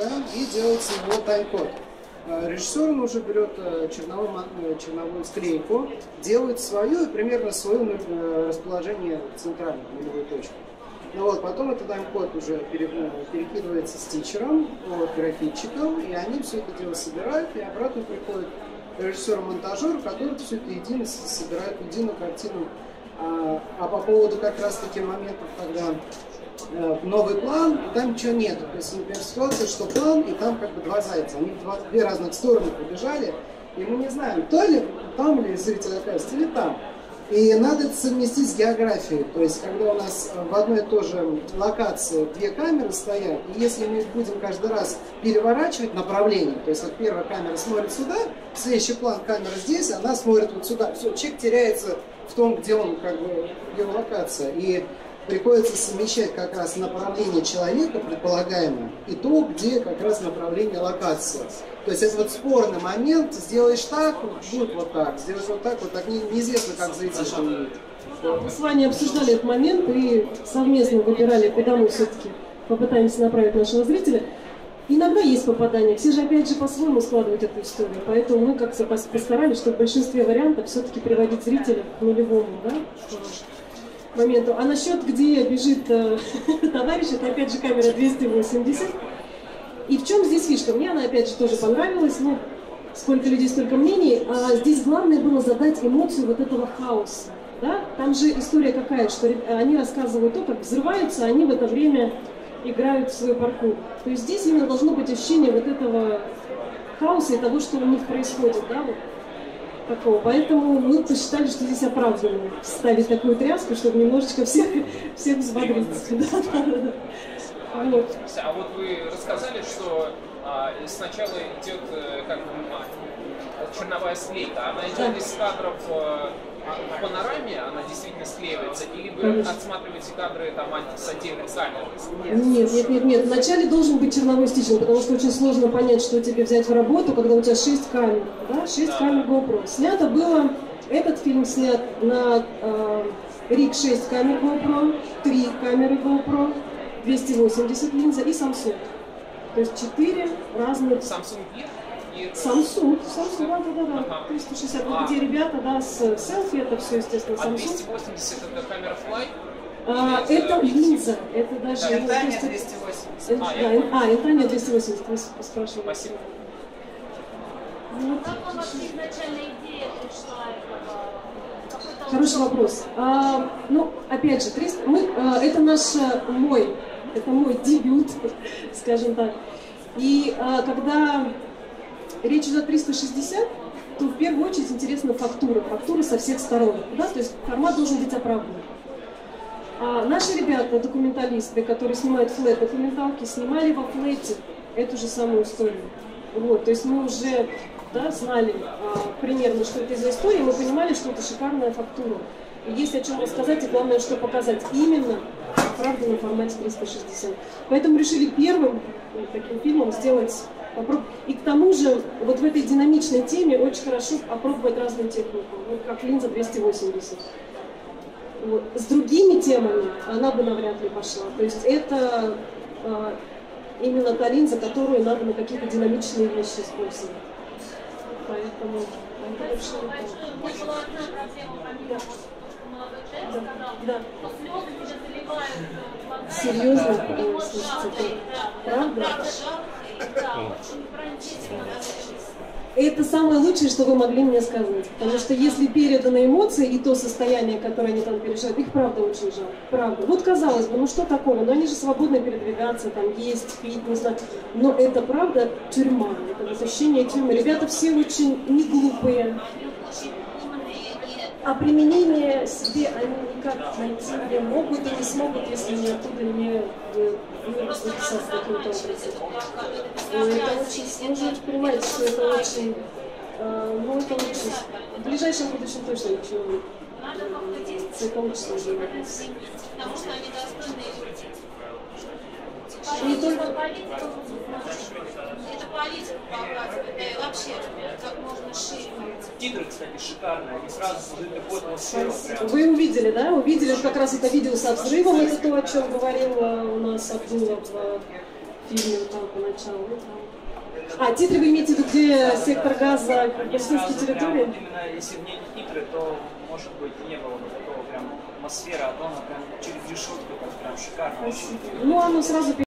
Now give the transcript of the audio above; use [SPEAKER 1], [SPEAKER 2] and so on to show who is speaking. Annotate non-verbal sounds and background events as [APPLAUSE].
[SPEAKER 1] ролика и делается его тайм-код. Э, режиссер он уже берет э, черновую, э, черновую склейку, делает свою и примерно свое расположение центральной нулевой точки. Ну вот, потом этот тайм-код уже перекидывается стичером, вот, графитчиком, и они все это дело собирают, и обратно приходит режиссер-монтажер, который все это едино собирает единую картину. А, а по поводу как раз таки моментов, когда Э, новый план, и там ничего нету. То есть, например, ситуация, что план, и там как бы два зайца. Они в две разных стороны побежали, и мы не знаем, то ли там ли зритель окажется, или там. И надо это совместить с географией. То есть, когда у нас в одной и той же локации две камеры стоят, и если мы будем каждый раз переворачивать направление, то есть вот первая камера смотрит сюда, следующий план камера здесь, она смотрит вот сюда. Все, человек теряется в том, где он, как бы, где локация. И приходится совмещать как раз направление человека, предполагаемое, и то, где как раз направление локации. То есть это вот спорный момент, сделаешь так, будет вот так, сделаешь вот так, вот так, не, неизвестно, как зритель.
[SPEAKER 2] Мы с вами обсуждали этот момент и совместно выбирали, куда мы все-таки попытаемся направить нашего зрителя. Иногда есть попадания, все же опять же по-своему складывают эту историю, поэтому мы как-то постарались, чтобы в большинстве вариантов все-таки приводить зрителя к нулевому, да, моменту. А насчет, где бежит э, [LAUGHS] товарищ, это опять же камера 280. И в чем здесь фишка? Мне она опять же тоже понравилась. Ну, сколько людей, столько мнений. А здесь главное было задать эмоцию вот этого хаоса. Да? Там же история какая, что они рассказывают то, как взрываются, а они в это время играют в свой паркур. То есть здесь именно должно быть ощущение вот этого хаоса и того, что у них происходит. Да? Вот такого. Поэтому мы посчитали, что здесь оправданно ставить такую тряску, чтобы немножечко всех, всех взбодрить.
[SPEAKER 3] А, вот. а вот вы рассказали, что а, сначала идет э, как бы черновая склейка, она идет да. из кадров э, в панораме она действительно склеивается, или вы отсматриваете кадры там, с отдельной камеры?
[SPEAKER 2] Нет, нет, нет, нет. Вначале должен быть черновой стичинг, потому что очень сложно понять, что тебе взять в работу, когда у тебя 6 камер, да, 6 да. камер GoPro. Снято было, этот фильм снят на э, RIG 6 камер GoPro, 3 камеры GoPro, 280 линза и Samsung. То есть 4 разных...
[SPEAKER 3] Samsung Gear?
[SPEAKER 2] Samsung, Samsung, да, да, да, да. 360, а. где ребята, да, с селфи, это все, естественно,
[SPEAKER 3] Samsung. А 280 это камера Fly?
[SPEAKER 2] А, это линза, это даже...
[SPEAKER 4] Да, Интания 280.
[SPEAKER 2] Это, а, да, а, Интания 280, вы спрашивали.
[SPEAKER 3] Спасибо.
[SPEAKER 5] Вот. Как вам вообще изначально идея пришла
[SPEAKER 2] Хороший вопрос. А, ну, опять же, 300, мы, а, это наш э, мой, это мой дебют, [LAUGHS] скажем так. И а, когда речь идет о 360, то в первую очередь интересна фактура, фактура со всех сторон, да, то есть формат должен быть оправдан. А наши ребята, документалисты, которые снимают флэт документалки, снимали во флете эту же самую историю. Вот, то есть мы уже да, знали а, примерно, что это за история, мы понимали, что это шикарная фактура. И есть о чем рассказать, и главное, что показать именно правда на формате 360. Поэтому решили первым таким фильмом сделать и к тому же, вот в этой динамичной теме очень хорошо опробовать разную технику, вот как линза 280. Вот. С другими темами она бы навряд ли пошла. То есть это а, именно та линза, которую надо на какие-то динамичные вещи использовать. Поэтому это
[SPEAKER 5] решили так. Была одна проблема, помимо молодой человек сказал, да. что слезы тебе заливают глаза.
[SPEAKER 2] Серьезно? Слушайте, правда? Это самое лучшее, что вы могли мне сказать. Потому что если переданы эмоции и то состояние, которое они там переживают, их правда очень жалко. Правда. Вот казалось бы, ну что такого? Ну они же свободно передвигаться, там есть, пить, не знаю. Но это правда тюрьма. Это ощущение тюрьмы. Ребята все очень не глупые а применение себе они никак найти не могут и не смогут, если они оттуда не выросли каким-то образом. Это очень сложно понимать, что это очень, э, ну это очень, в ближайшем будущем точно ничего это очень сложно. Потому что
[SPEAKER 5] не только политику, это политику показывает, да и вообще.
[SPEAKER 4] Титры, кстати, шикарные, они сразу создают такую атмосферу.
[SPEAKER 2] Вы увидели, да? Увидели как раз это видео со взрывом, это то, о чем говорил у нас Абдулов в фильме там поначалу. А, титры вы имеете в виду, где сектор газа,
[SPEAKER 4] Они
[SPEAKER 2] палестинские
[SPEAKER 4] прям,
[SPEAKER 2] территории?
[SPEAKER 4] вот именно если бы не титры, то, может быть, не было бы такого прям атмосфера, а то она прям через решетку, так прям шикарно.
[SPEAKER 2] Ну, оно сразу